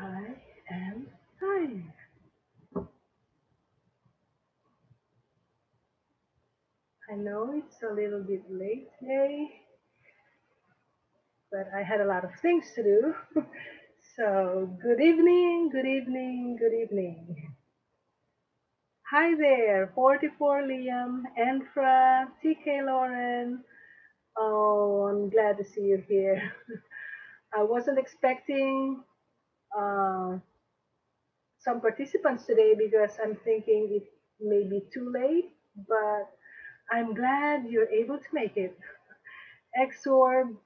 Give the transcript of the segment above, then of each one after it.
I am fine. I know it's a little bit late today, but I had a lot of things to do. so, good evening, good evening, good evening. Hi there, 44 Liam, Enfra, TK Lauren. Oh, I'm glad to see you here. I wasn't expecting uh, some participants today because I'm thinking it may be too late, but I'm glad you're able to make it. Exorb,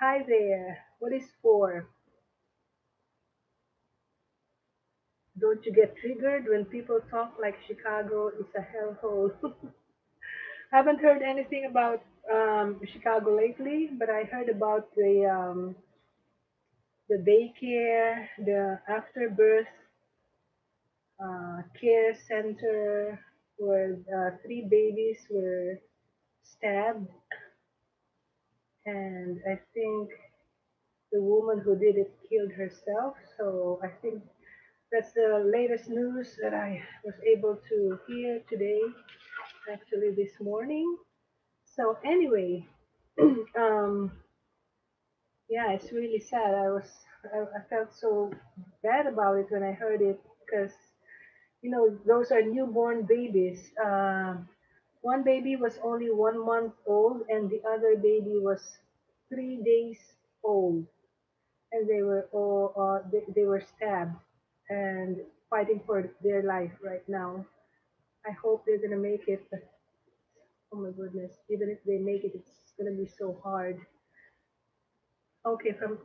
hi there. What is for? Don't you get triggered when people talk like Chicago is a hellhole? Haven't heard anything about um, Chicago lately, but I heard about the um, the daycare, the afterbirth uh, care center where uh, three babies were stabbed, and I think the woman who did it killed herself. So I think that's the latest news that I was able to hear today, actually this morning. So anyway, um, yeah, it's really sad. I was I, I felt so bad about it when I heard it because you know those are newborn babies. Um, one baby was only one month old, and the other baby was three days old, and they were all uh, they, they were stabbed and fighting for their life right now. I hope they're gonna make it. But oh my goodness, even if they make it, it's gonna be so hard. Okay, from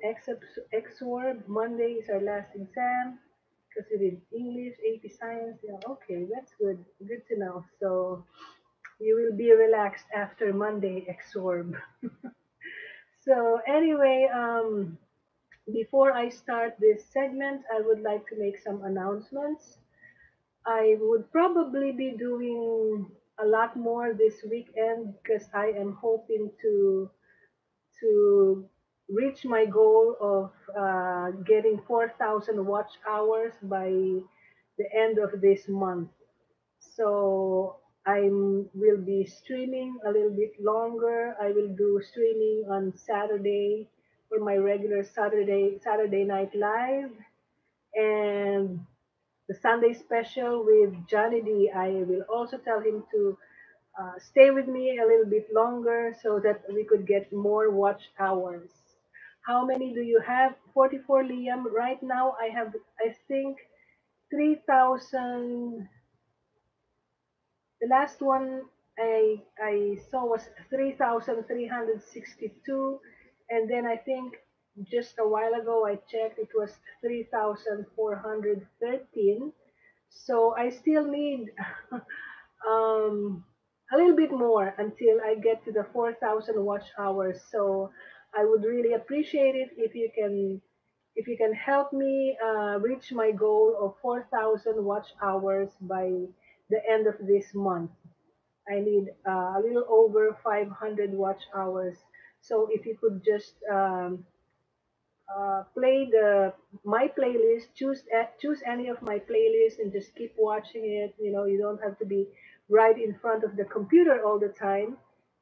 Exorb, Monday is our last exam because we did English, AP Science. Yeah, okay, that's good. Good to know. So you will be relaxed after Monday, Exorb. so anyway, um, before I start this segment, I would like to make some announcements. I would probably be doing a lot more this weekend because I am hoping to to reach my goal of uh, getting 4,000 watch hours by the end of this month. So I will be streaming a little bit longer. I will do streaming on Saturday for my regular Saturday Saturday Night Live and the Sunday special with Johnny D. I will also tell him to uh, stay with me a little bit longer so that we could get more watch hours. How many do you have? 44 Liam. Right now I have I think 3000 the last one I I saw was 3,362, and then I think just a while ago I checked it was 3,413. So I still need um, a little bit more until I get to the 4,000 watch hours. So I would really appreciate it if you can if you can help me uh, reach my goal of 4,000 watch hours by the end of this month. I need uh, a little over 500 watch hours. So if you could just um, uh, play the my playlist, choose choose any of my playlists, and just keep watching it. You know, you don't have to be right in front of the computer all the time.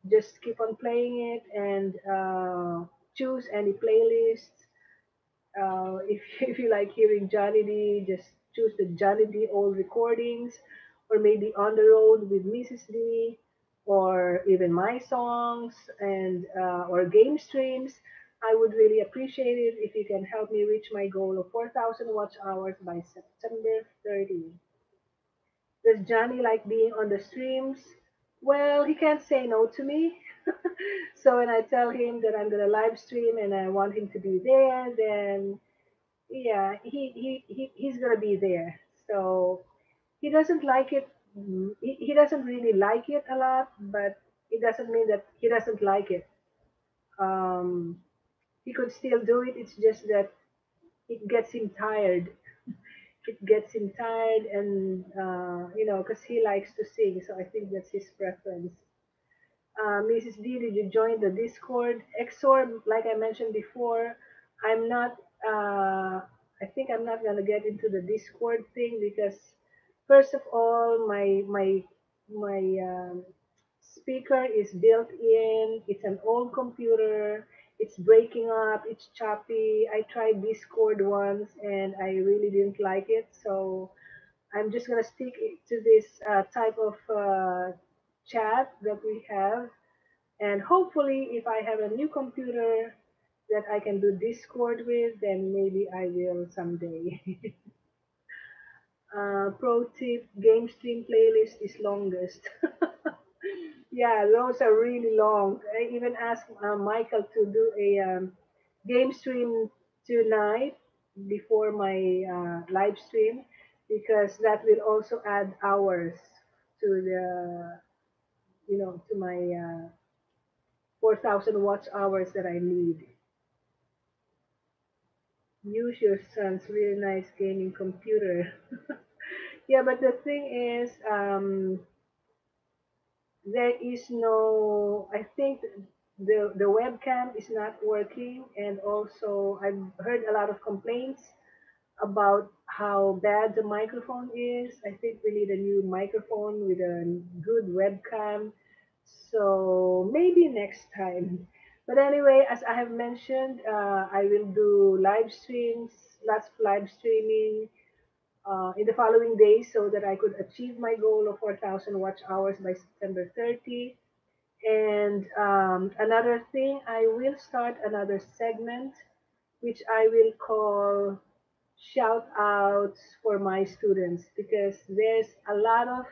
Just keep on playing it and uh, choose any playlist. Uh, if, if you like hearing Johnny D, just choose the Johnny D old recordings, or maybe on the road with Mrs. D, or even my songs and uh, or game streams. I would really appreciate it if you can help me reach my goal of 4,000 watch hours by September 30. Does Johnny like being on the streams? Well, he can't say no to me. so when I tell him that I'm gonna live stream and I want him to be there, then yeah, he, he, he he's gonna be there. So he doesn't like it. He, he doesn't really like it a lot, but it doesn't mean that he doesn't like it. Um, he could still do it. It's just that it gets him tired. It gets him tired, and uh, you know, because he likes to sing, so I think that's his preference. Uh, Mrs. D, did you join the Discord? Exorb, like I mentioned before, I'm not. Uh, I think I'm not gonna get into the Discord thing because first of all, my my my um, speaker is built in. It's an old computer. It's breaking up. It's choppy. I tried Discord once and I really didn't like it. So I'm just gonna stick to this uh, type of uh, chat that we have. And hopefully, if I have a new computer that I can do Discord with, then maybe I will someday. uh, pro tip: game stream playlist is longest. yeah, those are really long. I even asked uh, Michael to do a um, game stream tonight before my uh, live stream because that will also add hours to the you know to my uh, 4000 watch hours that I need. Use your son's really nice gaming computer. yeah, but the thing is, um, there is no. I think the the webcam is not working, and also I've heard a lot of complaints about how bad the microphone is. I think we need a new microphone with a good webcam. So maybe next time. But anyway, as I have mentioned, uh, I will do live streams, lots of live streaming uh, in the following days so that I could achieve my goal of 4,000 watch hours by September 30. And um, another thing, I will start another segment which I will call shout outs for my students because there's a lot of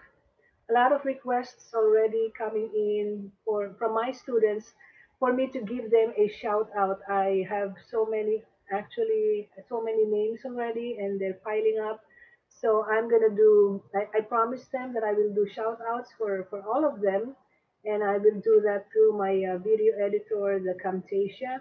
a lot of requests already coming in for from my students for me to give them a shout out. I have so many actually so many names already and they're piling up. So I'm gonna do I, I promised them that I will do shout outs for, for all of them and I will do that through my uh, video editor, the Camtasia.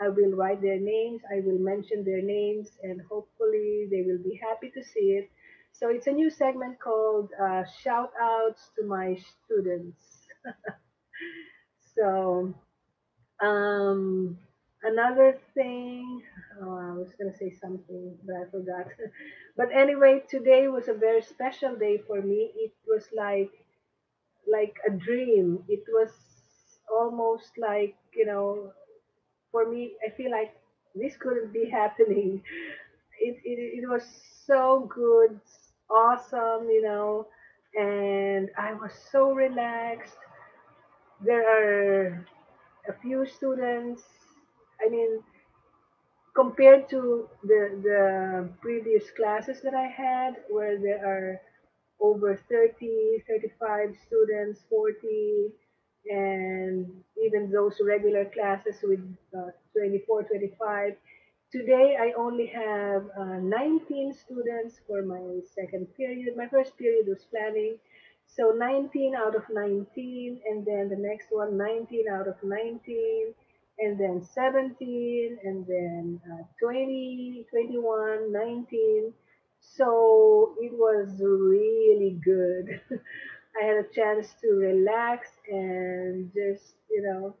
I will write their names, I will mention their names, and hopefully they will be happy to see it. So it's a new segment called uh, Shout Outs to My Students. so um, another thing, oh, I was going to say something, but I forgot. but anyway, today was a very special day for me. It was like like a dream. It was almost like you know for me, I feel like this couldn't be happening. It, it, it was so good, awesome, you know, and I was so relaxed. There are a few students, I mean, compared to the, the previous classes that I had, where there are over 30, 35 students, 40, and even those regular classes with uh, 24, 25. Today, I only have uh, 19 students for my second period. My first period was planning. So 19 out of 19, and then the next one, 19 out of 19, and then 17, and then uh, 20, 21, 19. So it was really good. I had a chance to relax and just, you know,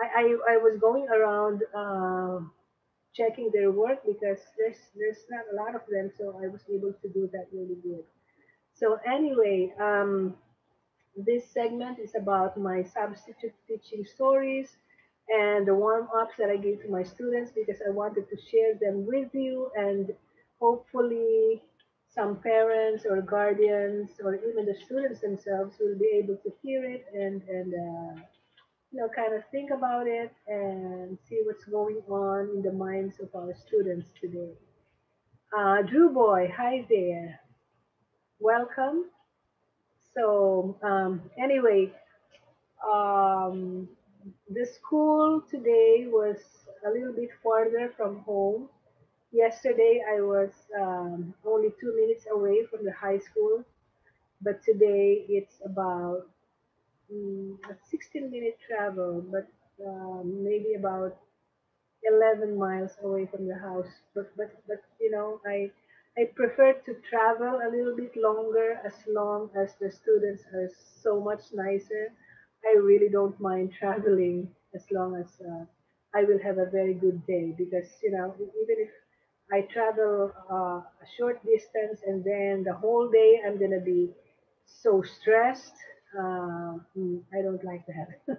I, I, I was going around uh, checking their work because there's there's not a lot of them, so I was able to do that really good. So anyway, um, this segment is about my substitute teaching stories and the warm-ups that I gave to my students because I wanted to share them with you and hopefully some parents or guardians or even the students themselves will be able to hear it and, and uh, you know, kind of think about it and see what's going on in the minds of our students today. Uh, Drew Boy, hi there. Welcome. So um, anyway, um, the school today was a little bit farther from home. Yesterday I was um, only two minutes away from the high school, but today it's about mm, a 16 minute travel, but um, maybe about 11 miles away from the house. But but but you know, I I prefer to travel a little bit longer as long as the students are so much nicer. I really don't mind traveling as long as uh, I will have a very good day because you know even if I travel uh, a short distance and then the whole day I'm gonna be so stressed. Uh, mm, I don't like that.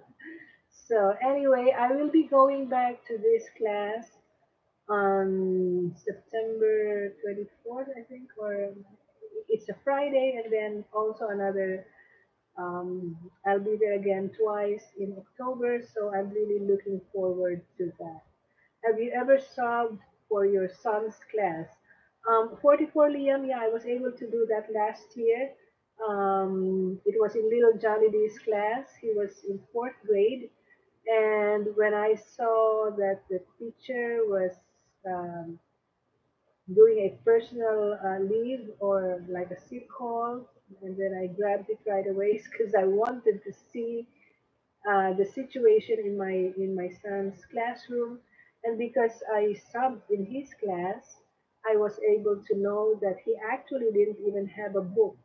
so anyway, I will be going back to this class on September 24th, I think, or it's a Friday, and then also another. Um, I'll be there again twice in October, so I'm really looking forward to that. Have you ever subbed for your son's class? Um, 44 Liam, yeah, I was able to do that last year. Um, it was in Little Johnny D's class. He was in fourth grade. And when I saw that the teacher was um, doing a personal uh, leave or like a sick call, and then I grabbed it right away because I wanted to see uh, the situation in my in my son's classroom, and because I subbed in his class, I was able to know that he actually didn't even have a book.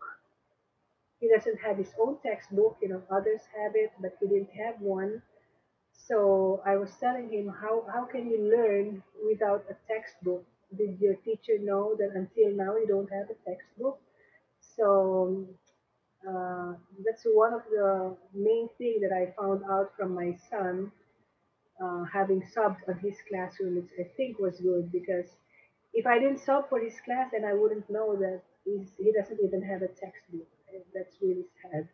He doesn't have his own textbook. You know, others have it, but he didn't have one. So I was telling him, how how can you learn without a textbook? Did your teacher know that until now you don't have a textbook? So uh, that's one of the main thing that I found out from my son uh, having subbed on his classroom, which I think was good because if I didn't sub for his class, then I wouldn't know that he doesn't even have a textbook. That's really sad.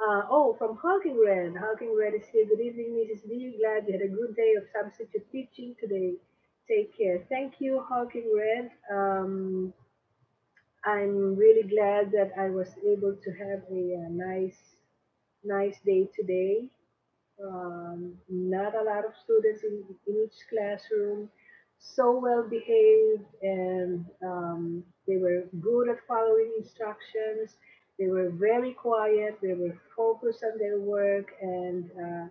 Uh, oh, from Hulking Red. Hulking Red is here. Good evening, Mrs. D. Glad you had a good day of substitute teaching today. Take care. Thank you, Hulking Red. Um, I'm really glad that I was able to have a, uh nice, nice day today. Um, not a lot of students in, in each classroom, so well behaved, and um, they were good at following instructions. They were very quiet, they were focused on their work, and uh,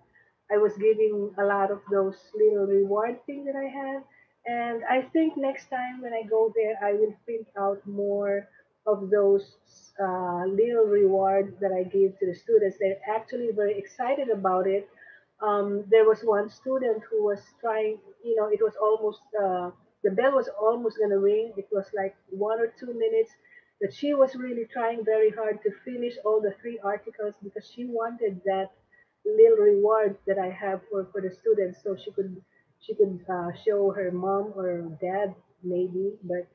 I was giving a lot of those little reward things that I had. And I think next time when I go there, I will print out more of those uh, little rewards that I give to the students. They're actually very excited about it um, there was one student who was trying, you know, it was almost, uh, the bell was almost going to ring. It was like one or two minutes that she was really trying very hard to finish all the three articles because she wanted that little reward that I have for, for the students so she could she could uh, show her mom or dad maybe but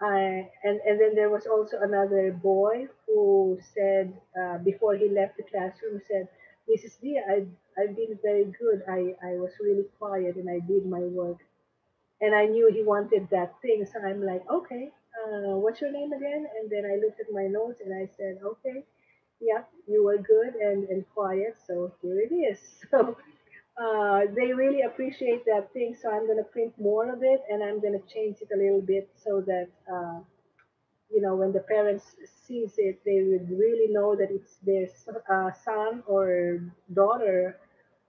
I and and then there was also another boy who said uh, before he left the classroom said, "Mrs. I've been very good. I I was really quiet and I did my work." And I knew he wanted that thing, so I'm like, "Okay, uh, what's your name again?" And then I looked at my notes and I said, "Okay, yeah, you were good and and quiet, so here it is." So. Uh, they really appreciate that thing, so I'm gonna print more of it and I'm gonna change it a little bit so that uh, you know when the parents sees it they would really know that it's their uh, son or daughter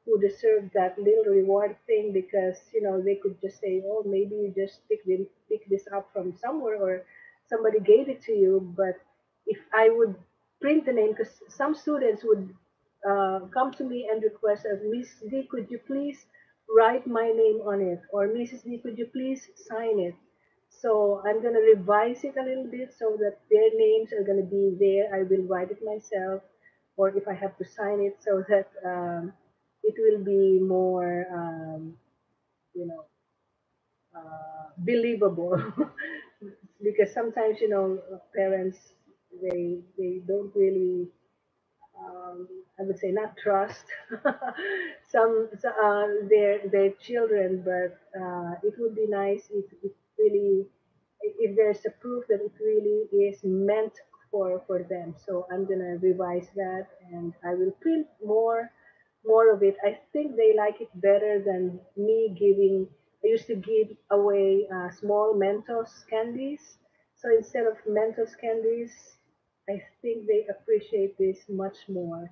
who deserved that little reward thing because you know they could just say oh maybe you just pick, this pick this up from somewhere or somebody gave it to you. But if i would print the name because some students would uh, come to me and request uh, miss d could you please write my name on it or mrs d could you please sign it so I'm going to revise it a little bit so that their names are going to be there. I will write it myself, or if I have to sign it, so that um, it will be more, um, you know, uh, believable. because sometimes, you know, parents they they don't really um, I would say not trust some uh, their their children, but uh, it would be nice if it really if there's a proof that it really is meant for for them. So I'm gonna revise that and I will print more more of it. I think they like it better than me giving. I used to give away uh, small Mentos candies. So instead of Mentos candies, I think they appreciate this much more.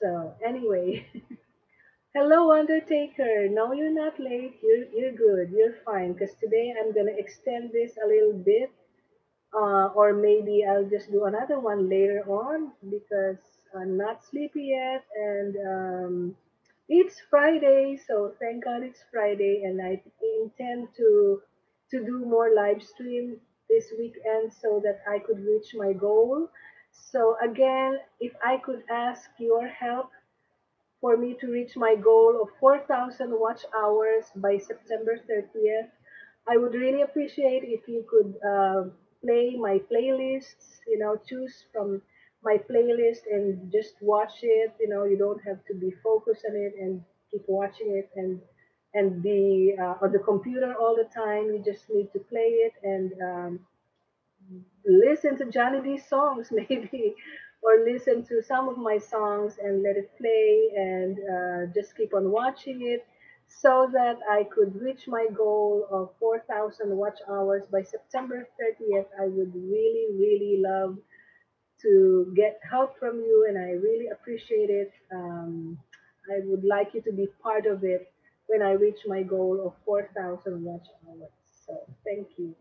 So anyway, hello Undertaker. No, you're not late. You're you're good. You're fine. Because today I'm gonna extend this a little bit, uh, or maybe I'll just do another one later on because I'm not sleepy yet, and um, it's Friday. So thank God it's Friday, and I intend to to do more live stream this weekend so that I could reach my goal. So again, if I could ask your help for me to reach my goal of 4,000 watch hours by September 30th, I would really appreciate if you could uh, play my playlists, you know, choose from my playlist and just watch it. You know, you don't have to be focused on it and keep watching it and and be uh, on the computer all the time. You just need to play it and um, listen to Johnny D songs maybe, or listen to some of my songs and let it play and uh, just keep on watching it so that I could reach my goal of 4,000 watch hours by September 30th. I would really, really love to get help from you, and I really appreciate it. Um, I would like you to be part of it when I reach my goal of 4,000 watch hours. So thank you.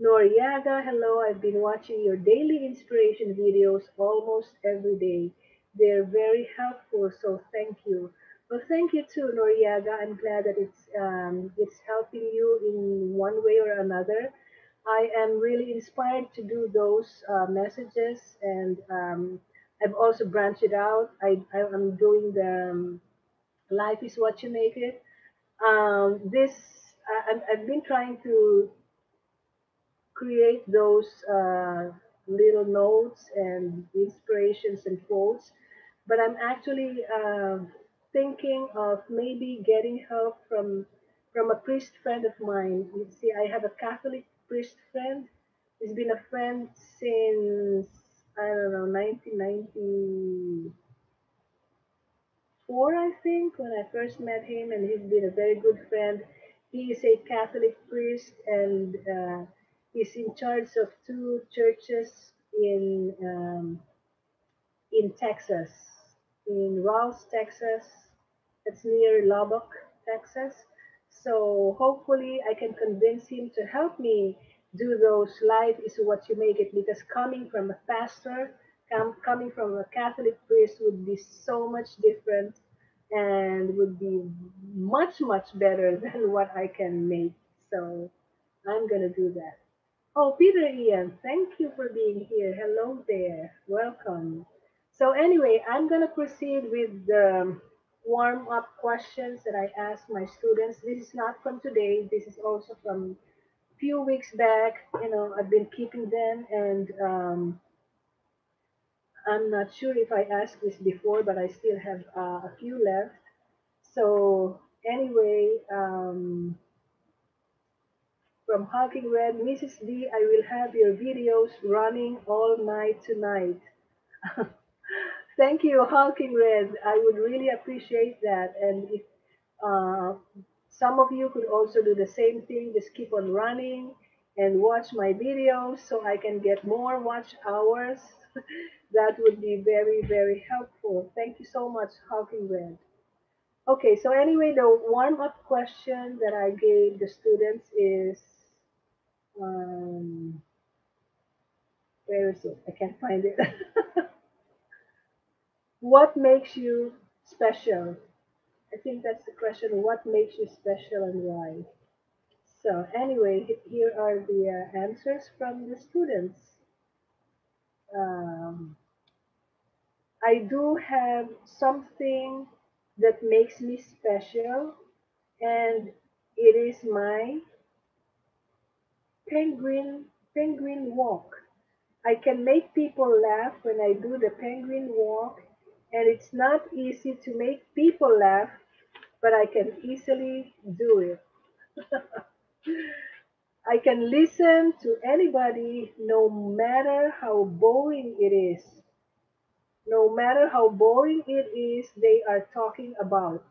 Noriaga, hello. I've been watching your daily inspiration videos almost every day. They're very helpful, so thank you. Well, thank you too, Noriaga. I'm glad that it's um, it's helping you in one way or another. I am really inspired to do those uh, messages, and um, I've also branched it out. I, I am doing the um, life is what you make it. Um, this I, I've been trying to create those uh, little notes and inspirations and quotes. But I'm actually uh, thinking of maybe getting help from from a priest friend of mine. You see, I have a Catholic priest friend. He's been a friend since I don't know 1994, I think, when I first met him, and he's been a very good friend. He is a Catholic priest, and uh, he's in charge of two churches in um, in Texas, in Ralls, Texas. That's near Lubbock, Texas. So hopefully I can convince him to help me do those life is what you make it because coming from a pastor, com- coming from a Catholic priest would be so much different and would be much, much better than what I can make. So I'm going to do that. Oh, Peter Ian, thank you for being here. Hello there. Welcome. So anyway, I'm going to proceed with the warm-up questions that I ask my students. This is not from today. This is also from few weeks back. You know, I've been keeping them and um, I'm not sure if I asked this before, but I still have uh, a few left. So anyway, um, from Hawking Red, Mrs. D, I will have your videos running all night tonight. Thank you, Hawking Red. I would really appreciate that. And if uh, some of you could also do the same thing, just keep on running and watch my videos so I can get more watch hours. that would be very, very helpful. Thank you so much, Hawking Red. Okay, so anyway, the warm-up question that I gave the students is, um, where is it? I can't find it. what makes you special? I think that's the question. What makes you special and why? So anyway, here are the uh, answers from the students. Um, I do have something that makes me special, and it is my penguin penguin walk. I can make people laugh when I do the penguin walk, and it's not easy to make people laugh, but I can easily do it. I can listen to anybody no matter how boring it is. No matter how boring it is they are talking about.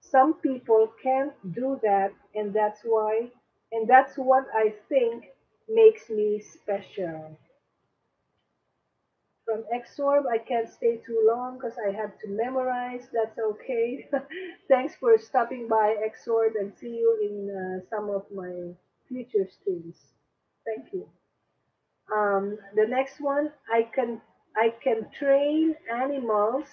Some people can't do that and that's why and that's what I think makes me special. From Exorb, I can't stay too long because I have to memorize. That's okay. Thanks for stopping by, Exorb, and see you in uh, some of my future streams. Thank you. Um, the next one, I can I can train animals,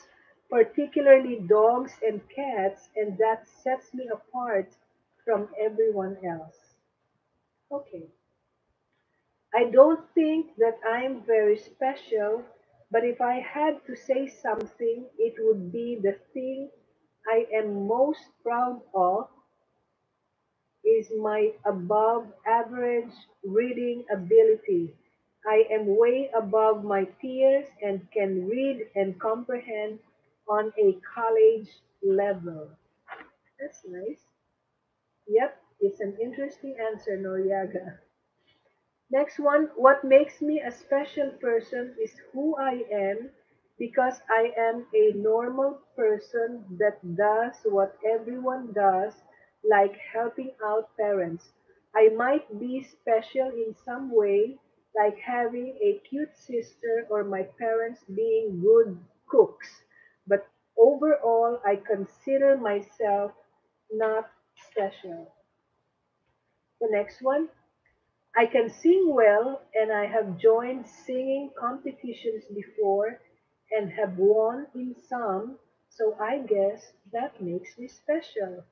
particularly dogs and cats, and that sets me apart from everyone else. Okay. I don't think that I'm very special, but if I had to say something, it would be the thing I am most proud of is my above average reading ability. I am way above my peers and can read and comprehend on a college level. That's nice. Yep, it's an interesting answer, Noriaga. Next one, what makes me a special person is who I am because I am a normal person that does what everyone does, like helping out parents. I might be special in some way, like having a cute sister or my parents being good cooks, but overall, I consider myself not special. The next one, I can sing well and I have joined singing competitions before and have won in some, so I guess that makes me special.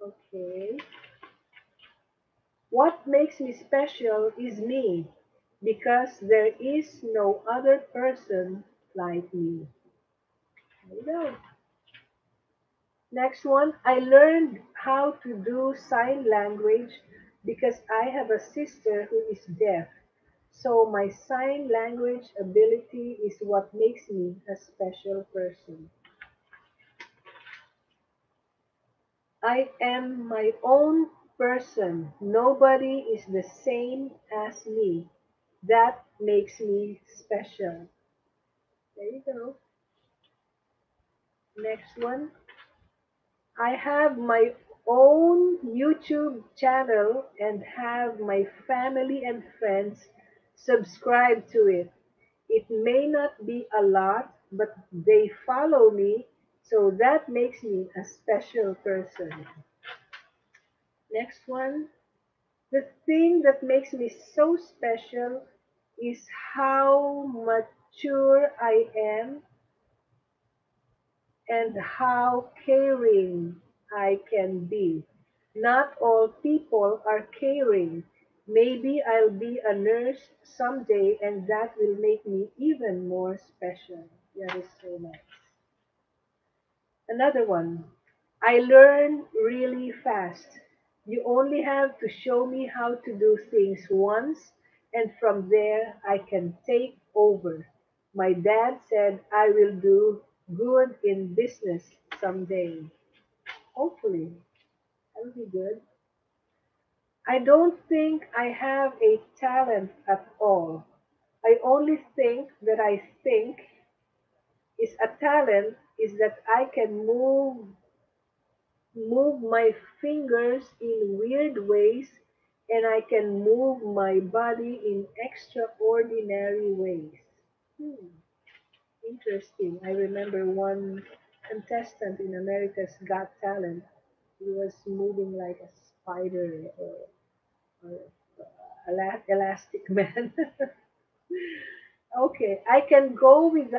Okay. What makes me special is me because there is no other person like me. There you go. Next one, I learned how to do sign language because I have a sister who is deaf. So my sign language ability is what makes me a special person. I am my own person. Nobody is the same as me. That makes me special. There you go. Next one. I have my own YouTube channel and have my family and friends subscribe to it. It may not be a lot, but they follow me, so that makes me a special person. Next one. The thing that makes me so special is how mature I am and how caring I can be. Not all people are caring. Maybe I'll be a nurse someday and that will make me even more special. That is so nice. Another one. I learn really fast. You only have to show me how to do things once, and from there I can take over. My dad said I will do good in business someday. Hopefully, that'll be good. I don't think I have a talent at all. I only think that I think is a talent is that I can move move my fingers in weird ways and I can move my body in extraordinary ways. Hmm, interesting. I remember one contestant in America's Got Talent. He was moving like a spider or, or elastic man. okay, I can go with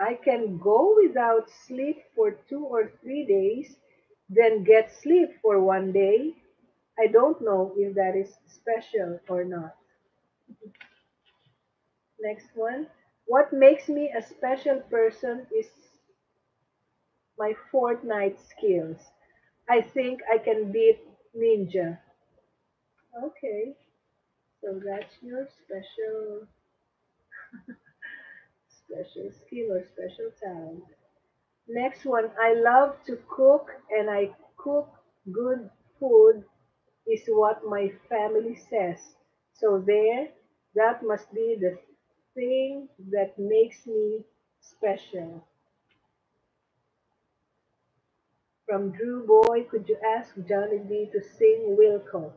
I can go without sleep for two or three days, then get sleep for one day. I don't know if that is special or not. Next one. What makes me a special person is my Fortnite skills. I think I can beat Ninja. Okay, so that's your special special skill or special talent. Next one, I love to cook and I cook good food is what my family says. So there, that must be the thing that makes me special. From Drew Boy, could you ask Johnny D to sing Wilco?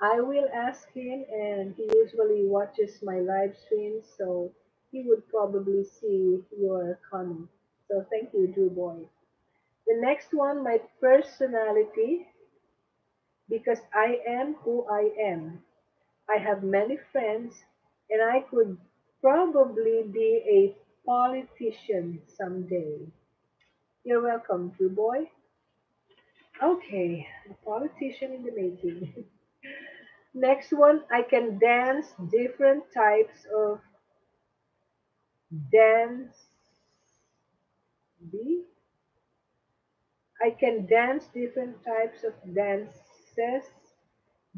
I will ask him, and he usually watches my live streams, so he would probably see your comment. So thank you, Drew Boy. The next one, my personality, because I am who I am. I have many friends, and I could probably be a politician someday. You're welcome, Drew Boy. Okay, a politician in the making. Next one, I can dance different types of dance. B. I can dance different types of dances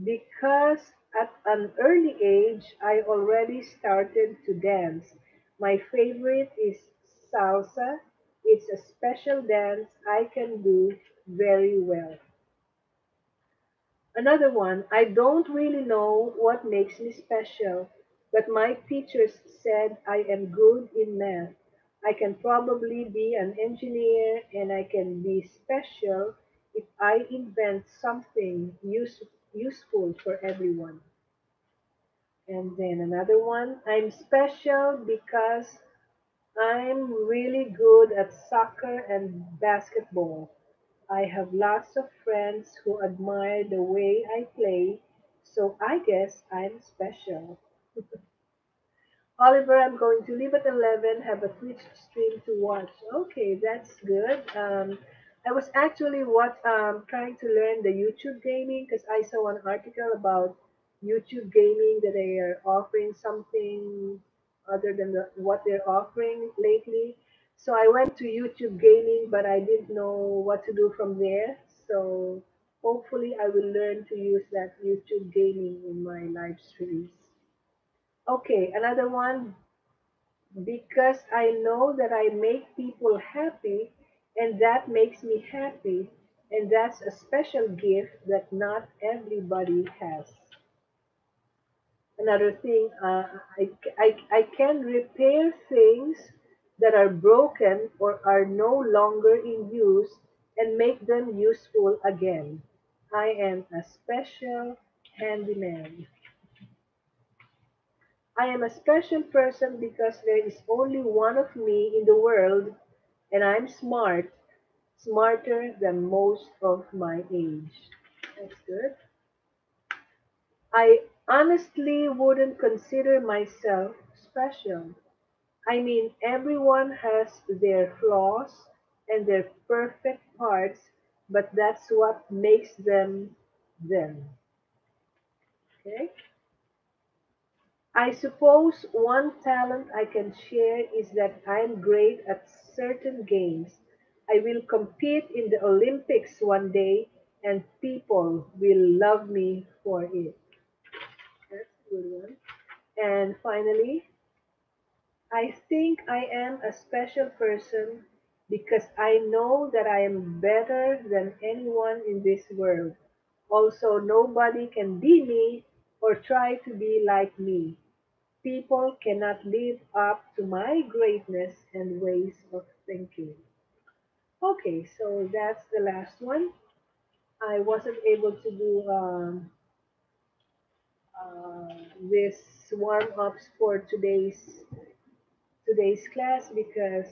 because at an early age I already started to dance. My favorite is salsa. It's a special dance I can do very well. Another one, I don't really know what makes me special, but my teachers said I am good in math. I can probably be an engineer and I can be special if I invent something use, useful for everyone. And then another one, I'm special because I'm really good at soccer and basketball. I have lots of friends who admire the way I play, so I guess I'm special. Oliver, I'm going to leave at 11, have a Twitch stream to watch. Okay, that's good. Um, I was actually what um, trying to learn the YouTube gaming because I saw an article about YouTube gaming that they are offering something other than the, what they're offering lately. So I went to YouTube gaming, but I didn't know what to do from there. So hopefully I will learn to use that YouTube gaming in my live streams. Okay, another one because I know that I make people happy and that makes me happy and that's a special gift that not everybody has. Another thing, uh, I, I, I can repair things that are broken or are no longer in use and make them useful again. I am a special handyman. I am a special person because there is only one of me in the world and I'm smart, smarter than most of my age. That's good. I honestly wouldn't consider myself special. I mean, everyone has their flaws and their perfect parts, but that's what makes them them. Okay? I suppose one talent I can share is that I'm great at certain games. I will compete in the Olympics one day and people will love me for it. That's a good one. And finally, I think I am a special person because I know that I am better than anyone in this world. Also, nobody can be me or try to be like me. People cannot live up to my greatness and ways of thinking. Okay, so that's the last one. I wasn't able to do um, uh, this warm ups for today's today's class because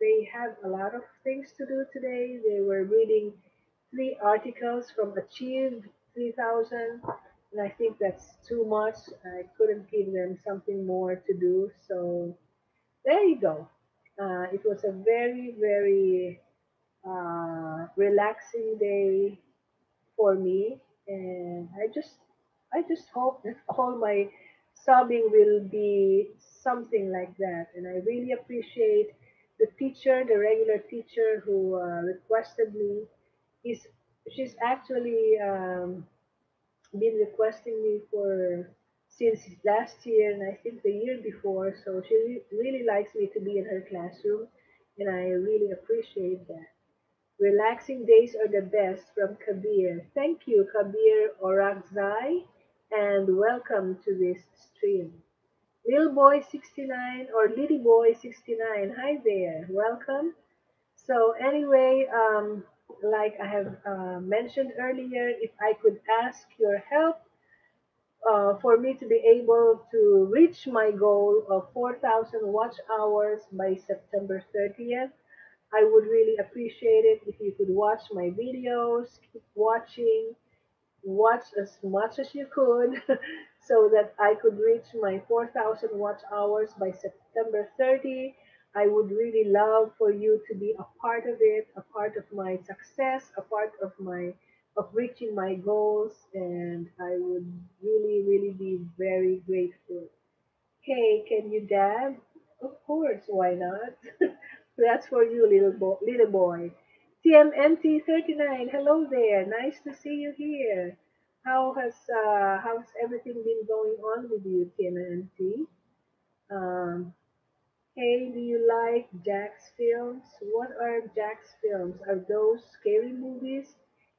they have a lot of things to do today. They were reading three articles from Achieve 3000, and I think that's too much. I couldn't give them something more to do, so there you go. Uh, it was a very, very uh, relaxing day for me, and I just, I just hope that all my sobbing will be something like that. And I really appreciate the teacher, the regular teacher who uh, requested me. Is she's actually um, been requesting me for since last year and I think the year before. So she re- really likes me to be in her classroom, and I really appreciate that. Relaxing days are the best from Kabir. Thank you, Kabir Orakzai, and welcome to this stream. Little Boy 69 or little Boy 69, hi there, welcome. So anyway, um, like I have uh, mentioned earlier, if I could ask your help uh, for me to be able to reach my goal of 4,000 watch hours by September 30th, I would really appreciate it if you could watch my videos, keep watching, watch as much as you could so that I could reach my 4,000 watch hours by September 30. I would really love for you to be a part of it, a part of my success, a part of my of reaching my goals, and I would really, really be very grateful. Hey, can you dab? Of course, why not? That's for you, little boy. Little boy. TMNT39, hello there. Nice to see you here. How has uh, how's everything been going on with you, TMNT? Um, hey, do you like Jack's films? What are Jack's films? Are those scary movies?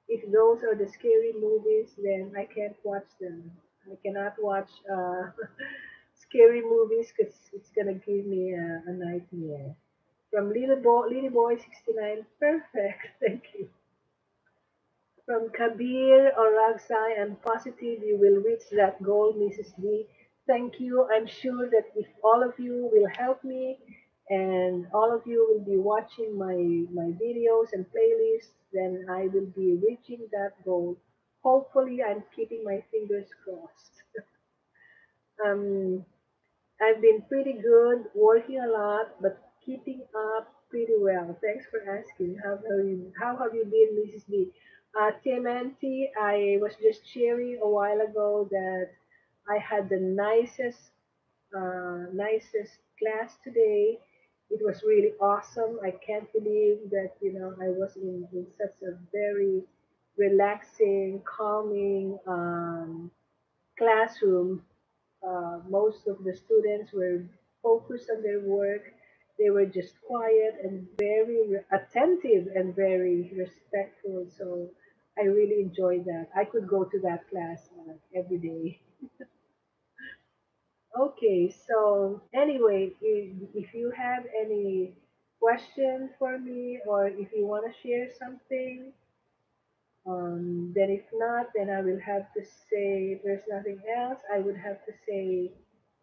If those are the scary movies, then I can't watch them. I cannot watch uh, scary movies because it's gonna give me a, a nightmare. From Little Boy, Little Boy 69, perfect, thank you. From Kabir or Ragsai, I'm positive you will reach that goal, Mrs. D. Thank you. I'm sure that if all of you will help me and all of you will be watching my, my videos and playlists, then I will be reaching that goal. Hopefully, I'm keeping my fingers crossed. um, I've been pretty good, working a lot, but keeping up pretty well. Thanks for asking. How have you, how have you been, Mrs. D? Uh, I was just sharing a while ago that I had the nicest, uh, nicest class today. It was really awesome. I can't believe that, you know, I was in, in such a very relaxing, calming um, classroom uh, most of the students were focused on their work. They were just quiet and very attentive and very respectful. So I really enjoyed that. I could go to that class uh, every day. Okay, so anyway, if, you have any question for me or if you want to share something, Um, then if not, then I will have to say, if there's nothing else, I would have to say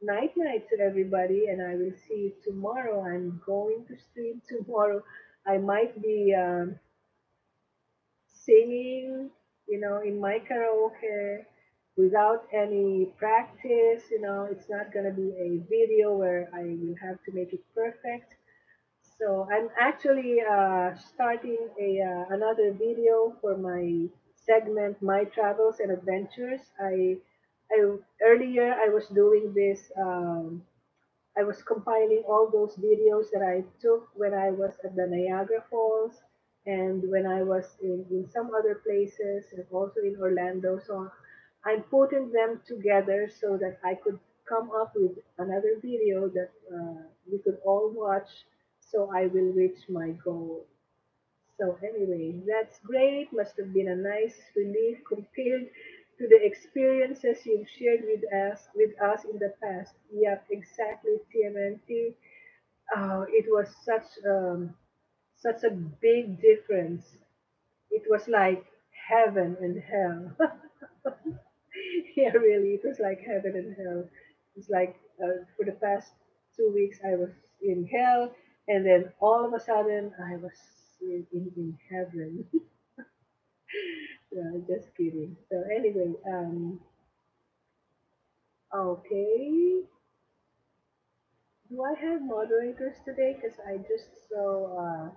night night to everybody and I will see you tomorrow. I'm going to stream tomorrow. I might be um, singing, you know, in my karaoke without any practice. You know, it's not going to be a video where I will have to make it perfect. So I'm actually uh, starting a uh, another video for my segment, My Travels and Adventures. I, I earlier I was doing this. Um, I was compiling all those videos that I took when I was at the Niagara Falls and when I was in, in some other places and also in Orlando. So I'm putting them together so that I could come up with another video that uh, we could all watch so I will reach my goal. So anyway, that's great. Must have been a nice relief compared to the experiences you've shared with us with us in the past. Yep, exactly, TMNT. Uh, it was such um, such a big difference. It was like heaven and hell. yeah, really, it was like heaven and hell. It's like uh, for the past two weeks I was in hell, and then all of a sudden I was in, in, in heaven. yeah, just kidding. So anyway, um, okay. Do I have moderators today? Because I just saw uh,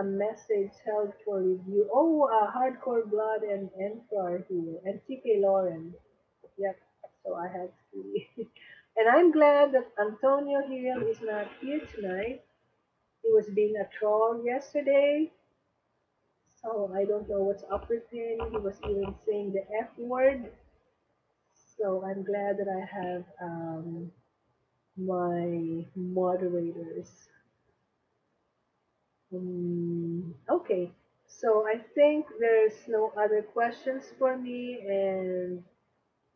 a message held for review. Oh, uh, Hardcore Blood and Enfro are here, and TK Lauren. Yep. So I have three. and I'm glad that Antonio Hill is not here tonight. He was being a troll yesterday. So I don't know what's up with him. He was even saying the F word. So I'm glad that I have um, my moderators. Um, okay. So I think there's no other questions for me and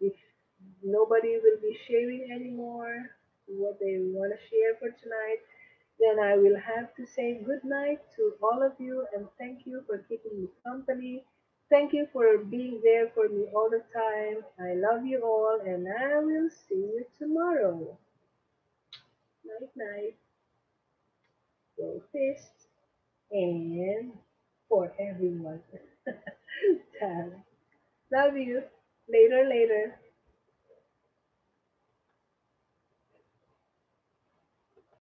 if nobody will be sharing anymore what they want to share for tonight, then I will have to say good night to all of you and thank you for keeping me company. Thank you for being there for me all the time. I love you all and I will see you tomorrow. Night night. Go fist and for everyone. Love you. Later, later.